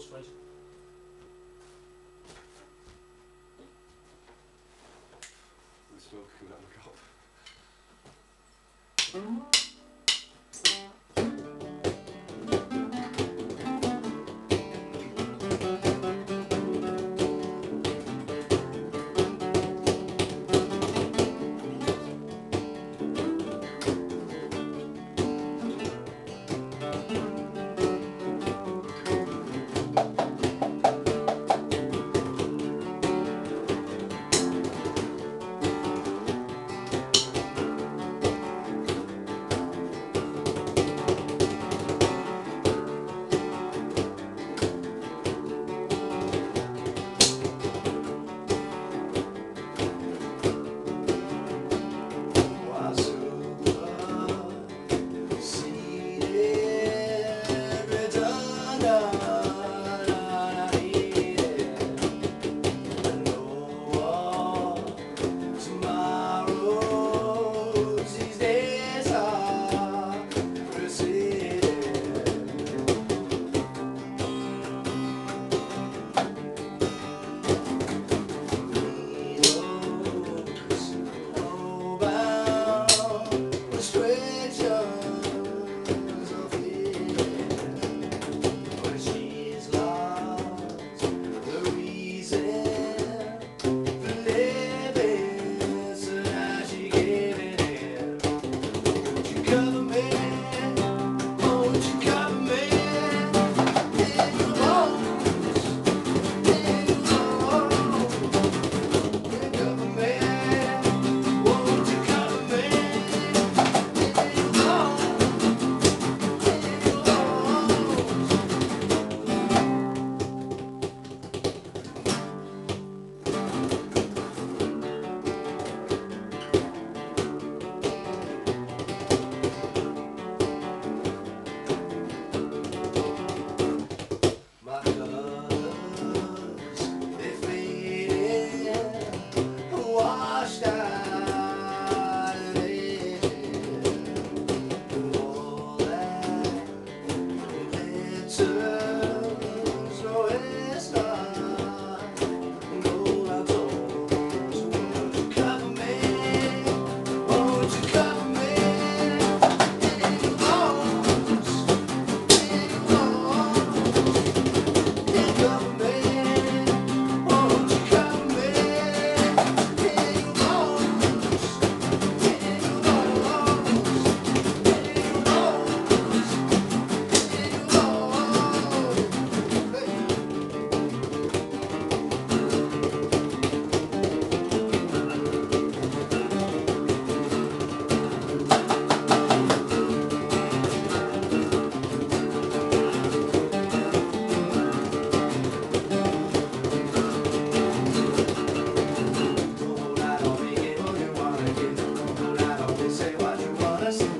Go straight. The smoke coming out of my cup. Deus.